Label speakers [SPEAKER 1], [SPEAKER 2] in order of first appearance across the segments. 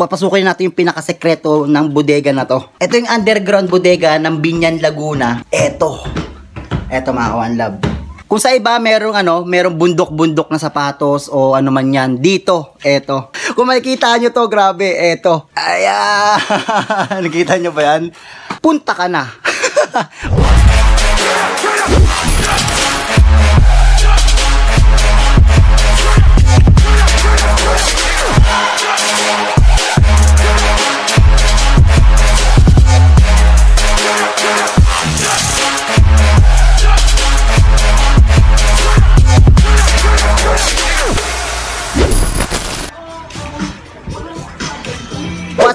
[SPEAKER 1] papasukin natin yung pinakasekreto ng bodega na to. Ito yung underground bodega ng Binyan Laguna. Ito. Ito mga kawan love. Kung sa iba merong ano, merong bundok-bundok na sapatos o ano man yan, dito, eto. Kung makikita nyo to, grabe, eto. Ayan! Nakita nyo ba yan? Punta ka na.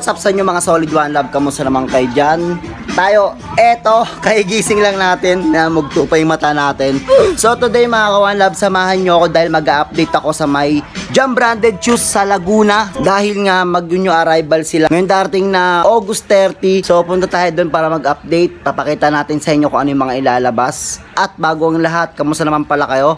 [SPEAKER 1] What's up sa inyo mga solid one love? Kamusta naman kayo dyan? Tayo, eto, kaigising lang natin na magtupa yung mata natin. So today mga kawan love, samahan nyo ako dahil mag-update ako sa may Jam Branded Shoes sa Laguna. Dahil nga mag new arrival sila. Ngayon darating na August 30. So punta tayo doon para mag-update. Papakita natin sa inyo kung ano yung mga ilalabas. At bago ang lahat, kamusta naman pala kayo?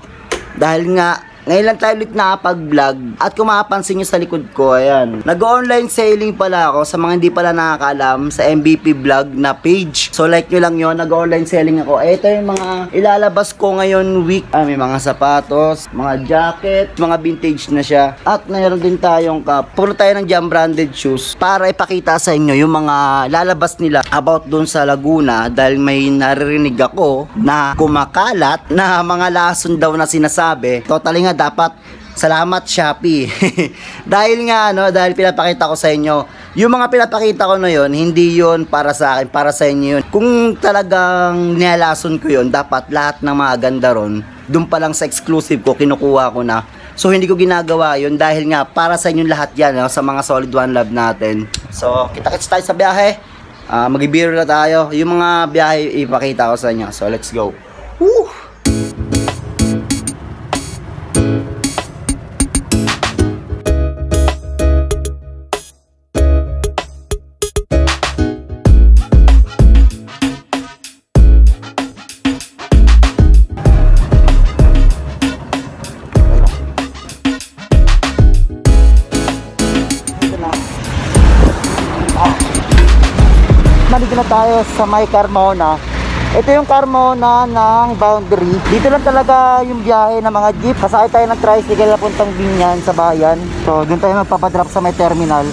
[SPEAKER 1] Dahil nga ngayon lang tayo ulit nakapag-vlog at kung mapapansin nyo sa likod ko, ayan. Nag-online selling pala ako sa mga hindi pala nakakaalam sa MVP vlog na page. So like nyo lang yon nag-online selling ako. Ito yung mga ilalabas ko ngayon week. Ah, may mga sapatos, mga jacket, mga vintage na siya. At mayroon din tayong cup. Puro tayo ng Jam branded shoes para ipakita sa inyo yung mga lalabas nila about doon sa Laguna dahil may naririnig ako na kumakalat na mga lason daw na sinasabi. Totally nga dapat salamat Shopee. dahil nga ano, dahil pinapakita ko sa inyo, yung mga pinapakita ko na yon, hindi yon para sa akin, para sa inyo yun. Kung talagang nilalason ko yon, dapat lahat ng mga ganda ron, doon pa lang sa exclusive ko, kinukuha ko na. So hindi ko ginagawa yon dahil nga para sa inyo lahat yan, no, sa mga solid one love natin. So kita-kits tayo sa biyahe. Uh, magibiro na tayo. Yung mga biyahe ipakita ko sa inyo. So let's go. Woo! Tayo sa may Carmona. Ito yung Carmona ng boundary. Dito lang talaga yung biyahe ng mga jeep. Kasakay tayo ng tricycle na puntang Binyan sa bayan. So, doon tayo magpapadrop sa may terminal.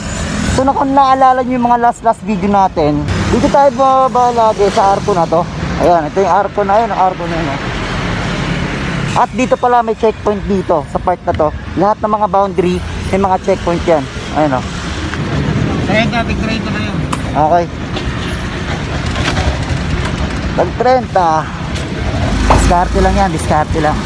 [SPEAKER 1] So, na kung naalala nyo yung mga last last video natin, dito tayo bababa lagi sa arco na to. Ayan, ito yung arco na yun, ang arco na yun. Oh. At dito pala may checkpoint dito sa part na to. Lahat ng mga boundary, may mga checkpoint yan. Ayan o. Oh.
[SPEAKER 2] Kaya traffic rate na yun.
[SPEAKER 1] Okay. Tag 30. Diskarte lang yan, diskarte lang.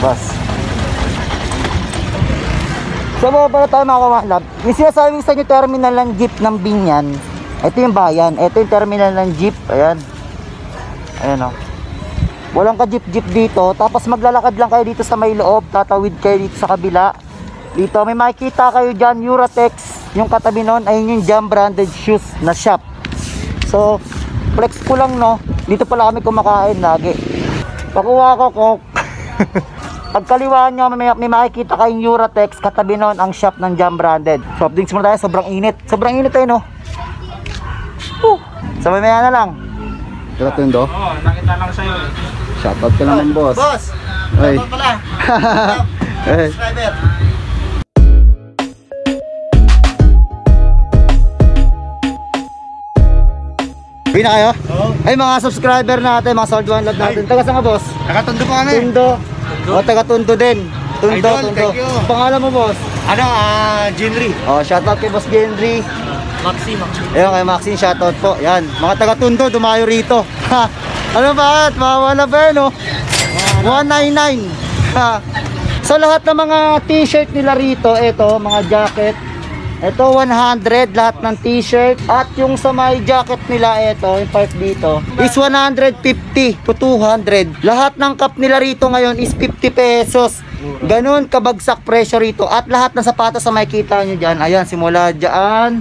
[SPEAKER 1] Bus. So pala tayo mga kamalab. Yung sinasabi sa inyo terminal ng jeep ng Binyan. Ito yung bayan. Ito yung terminal ng jeep. Ayan. Ayan o. Oh. Walang ka jeep jeep dito. Tapos maglalakad lang kayo dito sa may loob. Tatawid kayo dito sa kabila. Dito may makikita kayo dyan. Uratex. Yung katabi nun. Ayun yung Jam branded shoes na shop. So flex ko lang no. Dito pala kami kumakain lagi. Pakuha ko coke. Pagkaliwaan nyo, may, may makikita kayong Uratex, katabi nun ang shop ng Jam Branded. Soft drinks muna tayo, sobrang init. Sobrang init tayo, no? Woo! Sabay maya na lang. Tira tundo?
[SPEAKER 2] Oo, oh, nakita lang sa'yo. eh.
[SPEAKER 1] Shoutout ka naman, boss.
[SPEAKER 2] Boss!
[SPEAKER 1] Ay.
[SPEAKER 2] Shoutout pala.
[SPEAKER 1] Eh.
[SPEAKER 2] Subscriber.
[SPEAKER 1] Uwi na kayo?
[SPEAKER 2] Oo.
[SPEAKER 1] Ay, mga subscriber natin, mga sold one love natin. Taga saan ka, boss?
[SPEAKER 2] Nakatundo pa kami.
[SPEAKER 1] Tundo. O, taga Tundo din. Tundo,
[SPEAKER 2] Idol,
[SPEAKER 1] Tundo.
[SPEAKER 2] thank you.
[SPEAKER 1] Pangalan mo, boss?
[SPEAKER 2] Ano, ah, Jinri.
[SPEAKER 1] Oh, shoutout kay Boss Genry.
[SPEAKER 2] Maxi, Maxi.
[SPEAKER 1] Ayun, kay Maxine, shoutout po. Yan, mga taga Tundo, dumayo rito. Ha, ano ba? Mawala ba yun, oh? 199. Ha. So lahat ng mga t-shirt nila rito, ito, mga jacket, Ito 100 lahat ng t-shirt at yung sa may jacket nila ito, yung part dito is 150 to 200. Lahat ng cup nila rito ngayon is 50 pesos. Ganon kabagsak presyo rito at lahat ng sapatos sa makikita nyo dyan. Ayan, simula dyan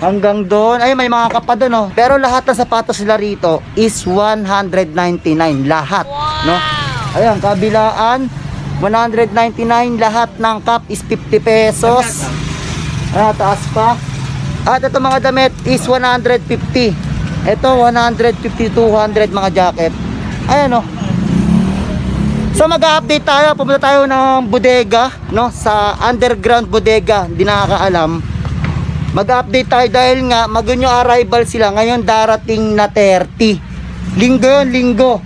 [SPEAKER 1] hanggang doon. Ay, may mga kapa doon, oh. Pero lahat ng sapatos nila rito is 199 lahat, no? Ayan, kabilaan 199 lahat ng cup is 50 pesos. Ah, taas pa. At ito mga damit is 150. Ito 150 200 mga jacket. Ayan, oh. So mag-update tayo, pumunta tayo ng bodega, no? Sa underground bodega, hindi nakakaalam. Mag-update tayo dahil nga magunyo arrival sila. Ngayon darating na 30. Linggo yun, linggo.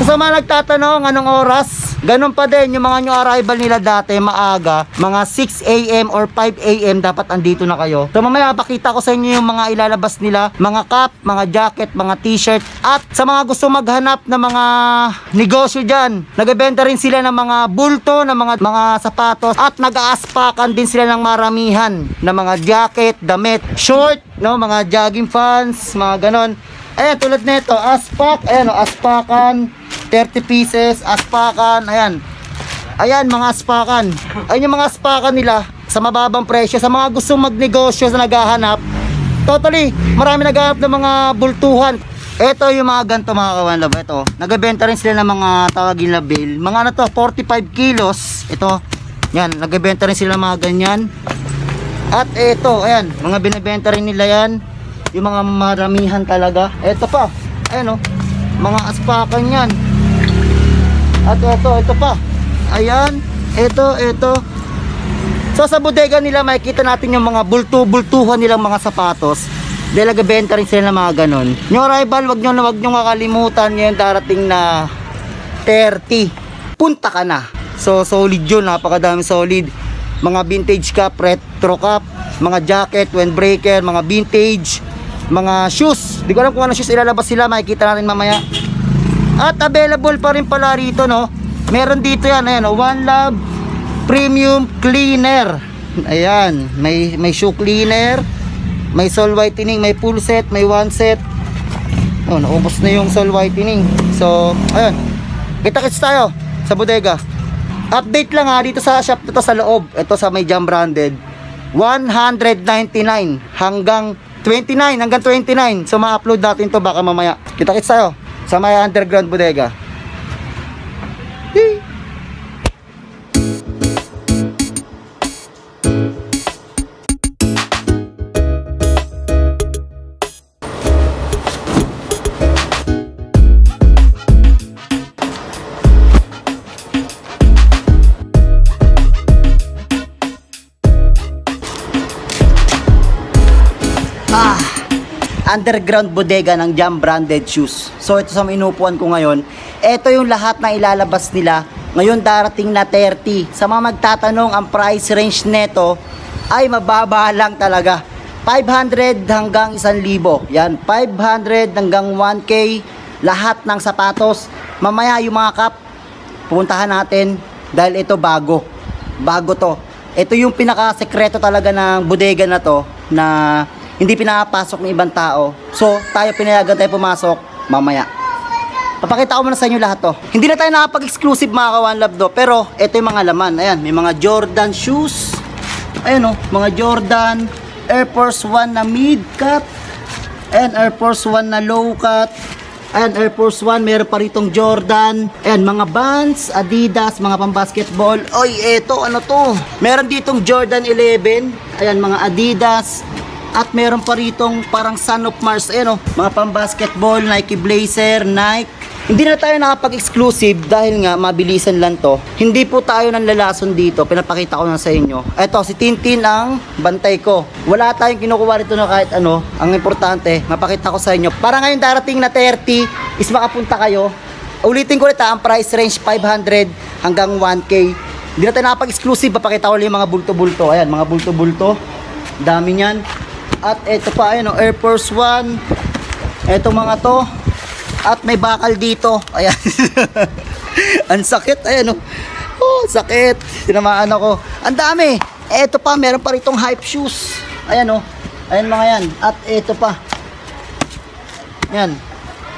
[SPEAKER 1] So sa mga nagtatanong anong oras, ganun pa din yung mga new arrival nila dati maaga, mga 6 a.m. or 5 a.m. dapat andito na kayo. So mamaya pakita ko sa inyo yung mga ilalabas nila, mga cap, mga jacket, mga t-shirt at sa mga gusto maghanap ng mga negosyo dyan, nagbebenta rin sila ng mga bulto, ng mga mga sapatos at nag-aaspakan din sila ng maramihan ng mga jacket, damit, short, no, mga jogging pants, mga ganon. Ayan, tulad nito, aspak, ayan o, aspakan, 30 pieces, aspakan, ayan. Ayan, mga aspakan. Ayan yung mga aspakan nila sa mababang presyo. Sa mga gustong magnegosyo sa naghahanap, totally, marami naghahanap ng mga bultuhan. Ito yung mga ganito mga kawan love. Ito, nagbebenta rin sila ng mga tawagin label. Mga ano to, 45 kilos. Ito, yan, nagbebenta rin sila ng mga ganyan. At ito, ayan, mga binibenta rin nila yan. Yung mga maramihan talaga. Ito pa, ayan o, mga aspakan yan. At ito, ito pa. Ayan, ito, ito. So sa bodega nila makikita natin yung mga bultu-bultuhan nilang mga sapatos. Dahil nagbebenta rin sila ng mga ganon. Yung rival, wag nyo na wag nyo kakalimutan ngayon darating na 30. Punta ka na. So solid yun, napakadami solid. Mga vintage cup, retro cup, mga jacket, windbreaker, mga vintage, mga shoes. Di ko alam kung ano shoes ilalabas sila, makikita natin mamaya. At available pa rin pala rito, no? Meron dito yan, ayan, oh, One Love Premium Cleaner. Ayan, may may shoe cleaner, may soul whitening, may full set, may one set. Oh, naubos na yung soul whitening. So, ayun. Kita-kits tayo sa bodega. Update lang ha dito sa shop to sa loob. Ito sa may Jam Branded. 199 hanggang 29 hanggang 29. So ma-upload natin to baka mamaya. Kita-kits tayo sa may underground bodega. Underground bodega ng Jam branded shoes. So ito sa inupuan ko ngayon, ito yung lahat na ilalabas nila. Ngayon darating na 30. Sa mga magtatanong, ang price range neto ay mababa lang talaga. 500 hanggang 1,000. Yan, 500 hanggang 1K lahat ng sapatos. Mamaya yung mga cup, pupuntahan natin dahil ito bago. Bago to. Ito yung pinaka-sekreto talaga ng bodega na to na hindi pinapasok ng ibang tao. So, tayo pinayagan tayo pumasok mamaya. Papakita ko muna sa inyo lahat to. Hindi na tayo nakapag-exclusive mga kawan love do, pero ito yung mga laman. Ayan, may mga Jordan shoes. Ayan oh, mga Jordan Air Force 1 na mid-cut. Ayan, Air Force 1 na low-cut. Ayan, Air Force 1, meron pa ritong Jordan. Ayan, mga Vans, Adidas, mga pang-basketball. Oy, eto, ano to? Meron ditong Jordan 11. Ayan, mga Adidas. At meron pa ritong parang Son of Mars. Ayan, oh, mga pang-basketball, Nike Blazer, Nike. Hindi na tayo nakapag-exclusive dahil nga mabilisan lang to. Hindi po tayo nang lalason dito. Pinapakita ko na sa inyo. Eto, si Tintin ang bantay ko. Wala tayong kinukuha rito na kahit ano. Ang importante, mapakita ko sa inyo. Para ngayon darating na 30 is makapunta kayo. Ulitin ko ulit ha, ang price range 500 hanggang 1K. Hindi na tayo nakapag-exclusive. Papakita ko lang yung mga bulto-bulto. Ayan, mga bulto-bulto. Dami niyan. At eto pa, ayan, oh, Air Force 1. Eto mga to. At may bakal dito. Ayan. Ang sakit. Ayan, oh. Oh, sakit. Tinamaan ako. Ang dami. Eto pa, meron pa ritong hype shoes. Ayan oh. Ayan mga yan. At ito pa. Yan.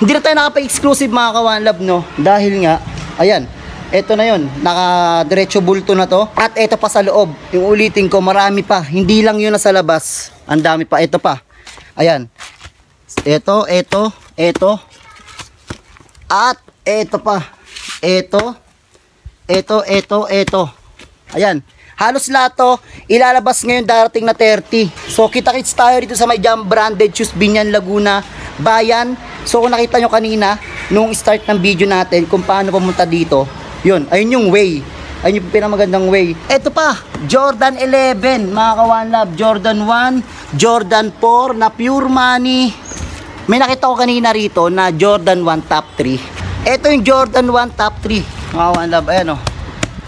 [SPEAKER 1] Hindi na tayo nakapa-exclusive mga kawan love no. Dahil nga, ayan. Ito na yon, naka-diretso bulto na to. At ito pa sa loob. Yung ulitin ko, marami pa. Hindi lang yun na sa labas. Ang dami pa. Ito pa. Ayan. Ito, ito, ito. At ito pa. Ito. Ito, ito, ito. Ayan. Halos lahat to, ilalabas ngayon darating na 30. So, kita-kits tayo dito sa may Jam Branded Shoes, Binyan, Laguna, Bayan. So, kung nakita nyo kanina, nung start ng video natin, kung paano pumunta dito, yun, ayun yung way. Ayun yung pinamagandang way. Ito pa, Jordan 11, mga kawan love. Jordan 1, Jordan 4 na pure money. May nakita ko kanina rito na Jordan 1 top 3. Ito yung Jordan 1 top 3. Mga kawan love, ayan o.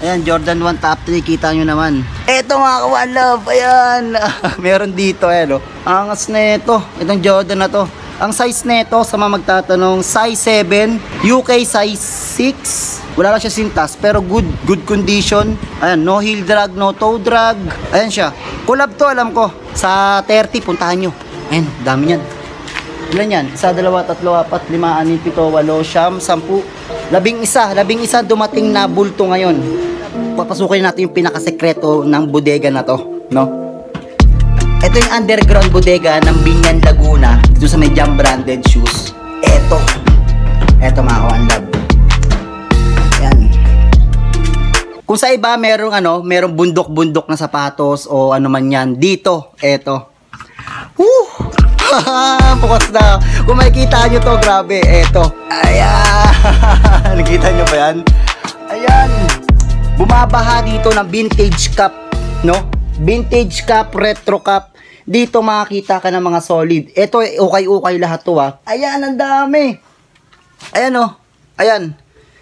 [SPEAKER 1] Ayan, Jordan 1 top 3, kita nyo naman. Ito mga kawan love, ayan. Meron dito, ayan o. Angas na ito. Itong Jordan na to. Ang size nito sa mga magtatanong, size 7, UK size 6. Wala lang siya sintas pero good good condition. Ayan, no heel drag, no toe drag. Ayan siya. Collab to alam ko. Sa 30 puntahan nyo. Ayan, dami niyan. Ilan yan? Isa, dalawa, tatlo, apat, lima, anim, pito, walo, siyam, sampu. Labing isa. Labing isa dumating na bulto ngayon. Papasukin natin yung pinakasekreto ng bodega na to. No? Ito yung underground bodega ng Binyan Laguna dito sa may Jam Branded Shoes. Ito. Ito mga kawan love. Yan. Kung sa iba merong ano, merong bundok-bundok na sapatos o ano man yan, dito, eto. Woo! Bukas na. Kung makikita nyo to, grabe, eto. Ayan. Nakita nyo ba yan? Ayan. Bumabaha dito ng vintage cup, no? Vintage cup, retro cup. Dito makakita ka ng mga solid. Ito, eh, ukay-ukay lahat to ah. Ayan, ang dami. Ayan oh. Ayan.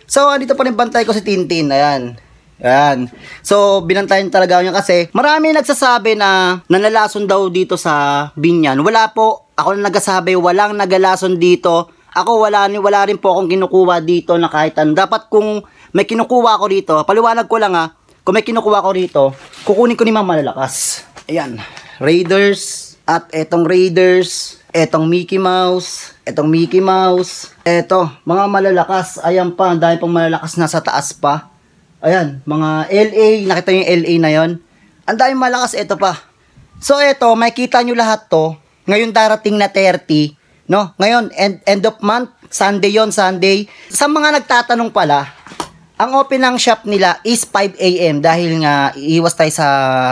[SPEAKER 1] So, dito pa rin bantay ko si Tintin. Ayan. Ayan. So, binantayan talaga niya kasi marami nagsasabi na nanalason daw dito sa Binyan. Wala po. Ako na nagsasabi, walang nagalason dito. Ako wala, ni wala rin po akong kinukuha dito na kahit ano. Dapat kung may kinukuha ako dito, paliwanag ko lang ha, kung may kinukuha ko rito, kukunin ko ni Ma'am Malalakas. Ayan. Raiders. At etong Raiders. Etong Mickey Mouse. Etong Mickey Mouse. Eto, mga malalakas. Ayan pa, ang dami pang malalakas nasa taas pa. Ayan, mga LA. Nakita niyo yung LA na yon. Ang dami malakas. Eto pa. So eto, makikita nyo lahat to. Ngayon darating na 30. No? Ngayon, end, end of month. Sunday yon Sunday. Sa mga nagtatanong pala, ang open ng shop nila is 5 a.m. dahil nga iiwas tayo sa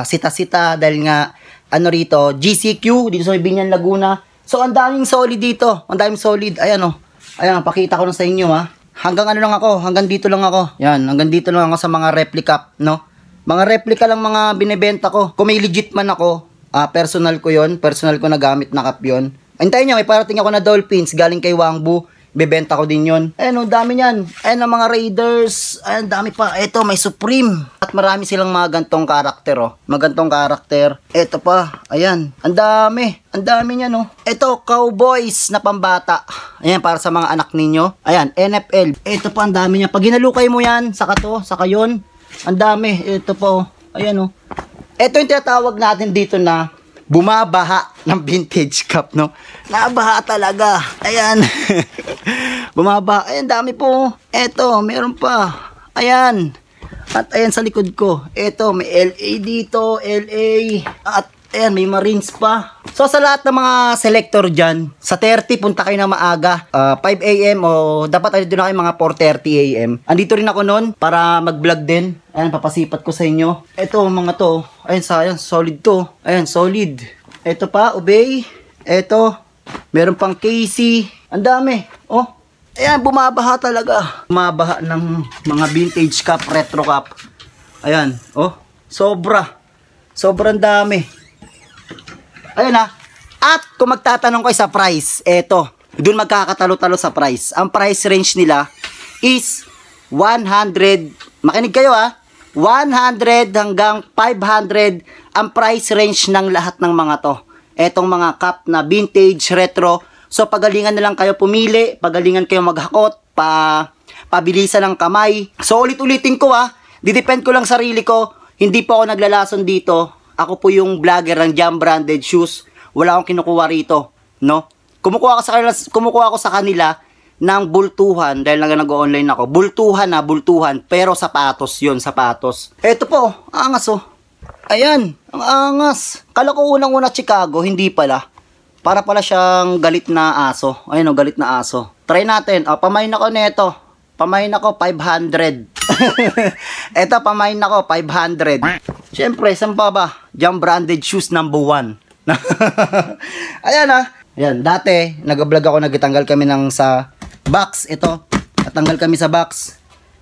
[SPEAKER 1] sita-sita dahil nga ano rito, GCQ dito sa Binyan Laguna. So ang daming solid dito, ang daming solid. Ayan oh. Ayan, pakita ko na sa inyo ha. Hanggang ano lang ako, hanggang dito lang ako. Yan, hanggang dito lang ako sa mga replica, no? Mga replica lang mga binebenta ko. Kung may legit man ako, ah, personal ko yon personal ko na gamit na cup yun. Antayin nyo, may parating ako na Dolphins galing kay Wangbu. Bebenta ko din yon. Ayun, oh, dami niyan. Ayun ang mga Raiders. Ayun, dami pa. Ito, may Supreme. At marami silang mga gantong karakter, oh. Mga gantong karakter. Ito pa. Ayan. Ang dami. Ang dami niyan, oh. Ito, Cowboys na pambata. Ayan, para sa mga anak ninyo. Ayan, NFL. Ito pa, ang dami niya. Pag ginalukay mo yan, saka to, saka yon. Ang dami. Ito pa, oh. Ayan, oh. Ito yung tinatawag natin dito na bumabaha ng vintage cup, no? Nabaha talaga. Ayan. bumabaha. Ayan, dami po. Eto, meron pa. Ayan. At ayan sa likod ko. Eto, may LA dito, LA. At ayan, may Marines pa. So sa lahat ng mga selector dyan, sa 30 punta kayo na maaga. Ah, 5 a.m. o dapat ay doon na kayo mga 4.30 a.m. Andito rin ako noon para mag-vlog din. Ayan, papasipat ko sa inyo. Ito, mga to. Ayan, sa, ayan, solid to. Ayan, solid. Ito pa, obey. Ito, meron pang Casey. Ang dami. Oh, ayan, bumabaha talaga. Bumabaha ng mga vintage cup, retro cup. Ayan, oh, sobra. Sobrang dami. Ayun ha. At kung magtatanong kayo sa price, eto, doon magkakatalo-talo sa price. Ang price range nila is 100, makinig kayo ha, 100 hanggang 500 ang price range ng lahat ng mga to. Etong mga cup na vintage, retro. So pagalingan na lang kayo pumili, pagalingan kayo maghakot, pa pabilisan ng kamay. So ulit-ulitin ko ha, didepend ko lang sarili ko, hindi po ako naglalason dito ako po yung vlogger ng Jam Branded Shoes. Wala akong kinukuha rito, no? Kumukuha ako sa kanila, kumukuha ako sa kanila ng bultuhan dahil nag nag-online ako. Bultuhan na, bultuhan, pero sapatos 'yon, sapatos. Eto po, angas oh. Ayan, ang angas. Kala ko unang-una Chicago, hindi pala. Para pala siyang galit na aso. Ayun oh, galit na aso. Try natin. Oh, pamain ako nito. Pamain ako 500. Eto, pamain ako 500. Siyempre, saan pa ba? Jam branded shoes number one. Ayan ah. Ayan, dati, nag-vlog ako, nagtanggal kami ng sa box. Ito, natanggal kami sa box.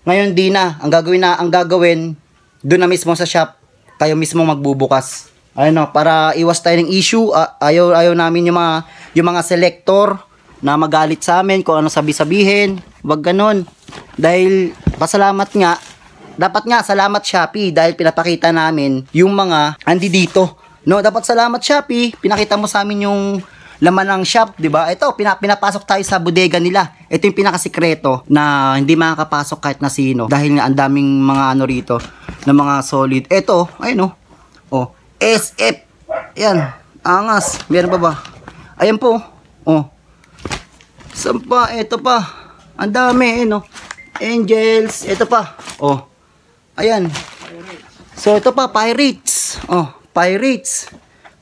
[SPEAKER 1] Ngayon, di na. Ang gagawin na, ang gagawin, doon na mismo sa shop, tayo mismo magbubukas. Ayun o, para iwas tayo ng issue, ah, ayaw, ayaw namin yung mga, yung mga selector na magalit sa amin kung ano sabi-sabihin. Wag ganun. Dahil, pasalamat nga, dapat nga, salamat Shopee dahil pinapakita namin yung mga andi dito. No, dapat salamat Shopee, pinakita mo sa amin yung laman ng shop, 'di ba? Ito, pina, pinapasok tayo sa bodega nila. Ito yung pinakasikreto na hindi makakapasok kahit na sino dahil nga ang daming mga ano rito na mga solid. Ito, ayun oh. Oh, SF. Yan, angas. Meron pa ba? Ayan po. Oh. Saan pa? Ito pa. Ang dami, eh, no? Angels. Ito pa. Oh. Ayan. So, ito pa, Pirates. Oh, Pirates.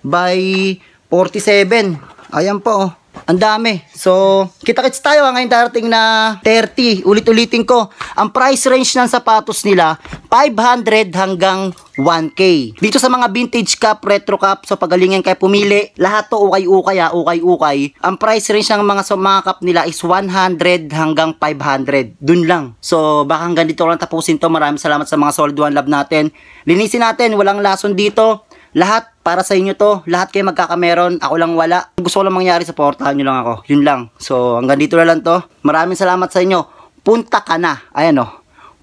[SPEAKER 1] By 47. Ayan po, oh. Ang dami. So, kita-kits tayo ha, ngayon darating na 30. Ulit-ulitin ko. Ang price range ng sapatos nila, 500 hanggang 1K. Dito sa mga vintage cup, retro cup, so pagalingan kayo pumili, lahat to ukay-ukay ha, ukay-ukay. Ang price range ng mga, sa mga cup nila is 100 hanggang 500. Dun lang. So, baka hanggang dito lang tapusin to. Maraming salamat sa mga solid one love natin. Linisin natin, walang lason dito. Lahat para sa inyo to. Lahat kayo magkakameron. Ako lang wala. Gusto ko lang mangyari, supportahan nyo lang ako. Yun lang. So, hanggang dito na lang to. Maraming salamat sa inyo. Punta ka na. Ayan o.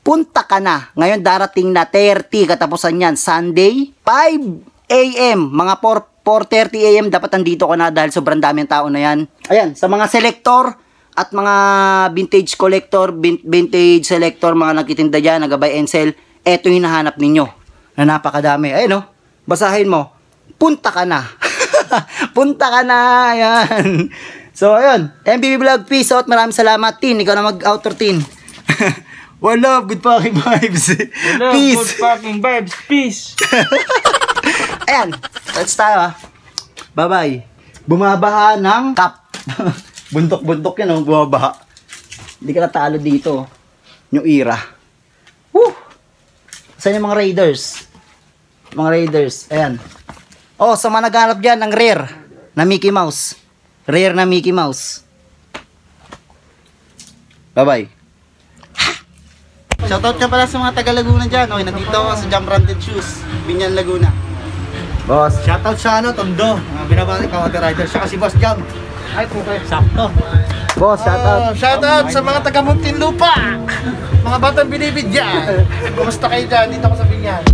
[SPEAKER 1] Punta ka na. Ngayon darating na 30. Katapusan yan. Sunday, 5 a.m. Mga 4, 4.30 a.m. Dapat nandito ka na dahil sobrang dami ang tao na yan. Ayan. Sa mga selector, at mga vintage collector, vin- vintage selector, mga nagtitinda dyan, nagabay and sell, eto yung hinahanap ninyo. Na napakadami. Ayun no, basahin mo. Punta ka na. Punta ka na. Ayan. So, ayun. MBB Vlog, peace out. Maraming salamat. Tin, ikaw na mag-outer, Tin. One love, good fucking vibes.
[SPEAKER 2] Hello,
[SPEAKER 1] peace.
[SPEAKER 2] good fucking vibes. Peace.
[SPEAKER 1] Ayan, let's tayo ah. Bye-bye. Bumabaha ng cup. Buntok-buntok yan, oh, bumabaha. Hindi ka natalo dito. Yung ira. Woo! Saan yung mga raiders? Mga raiders. Ayan. Oh, sa mga naghanap dyan ng rare na Mickey Mouse. Rare na Mickey Mouse. Bye-bye. Shoutout ka pala sa mga taga Laguna dyan. Okay, nandito ako sa Jam Branded Shoes. Binyan, Laguna. Boss.
[SPEAKER 2] Shoutout sa ano, Tondo. Mga binabati ka, Water Rider. Siya si Boss Jam. Ay, okay. Sakto.
[SPEAKER 1] Boss, shoutout.
[SPEAKER 2] Oh, shoutout sa mga taga Muntinlupa. Mga batang binibidyan. Kumusta kayo dyan? Dito ako sa Binyan.